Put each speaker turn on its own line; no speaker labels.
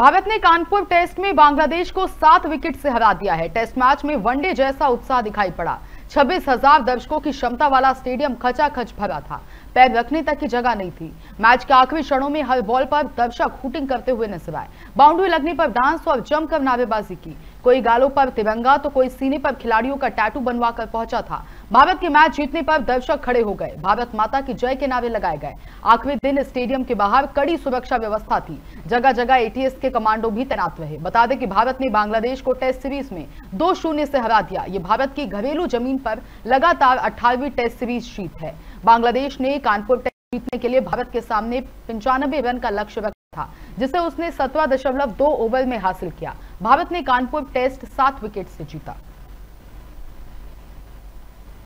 भारत ने कानपुर टेस्ट में बांग्लादेश को सात विकेट से हरा दिया है। टेस्ट मैच में वनडे जैसा उत्साह दिखाई पड़ा। छब्बीस हज़ार दर्शकों की क्षमता वाला स्टेडियम खचाखच भरा था। पैर रखने तक की जगह नहीं थी। मैच के आखिरी क्षणों में हर बॉल पर दर्शक हुटिंग करते हुए नज़र आए। बाउंड्री लगने पर डांस और जमकर नारेबाजी की। कोई गालों पर तिरंगा तो कोई सीने पर खिलाड़ियों का टैटू बनवा पहुँचा था। भारत के मैच जीतने पर दर्शक खड़े हो गए। भारत माता की जय के नारे लगाए गए। आखिरी दिन स्टेडियम के बाहर कड़ी सुरक्षा व्यवस्था थी। जगह जगह एटीएस के कमांडो भी तैनात रहे। बता दें कि भारत ने बांग्लादेश को टेस्ट सीरीज़ में दो शून्य से हरा दिया। ये भारत की घरेलू ज़मीन पर लगातार अठारहवीं टेस्ट सीरीज़ जीत है। बांग्लादेश ने कानपुर टेस्ट जीतने के लिए भारत के सामने पंचानबे रन का लक्ष्य रखा था, जिसे उसने सत्रह दशमलव दो ओवर में हासिल किया। भारत ने कानपुर टेस्ट सात विकेट से जीता।